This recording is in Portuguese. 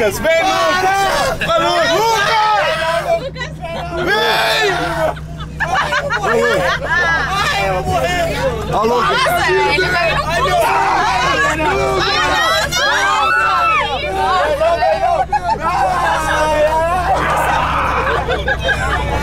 Lucas! Vem, Lucas! Vai, Lucas! Lucas! Vem! Ai, eu vou morrer! Ai, eu vou morrer! Alô, Lucas! Nossa, ele vai no Lucas! Ai, Lucas! Ai, Lucas!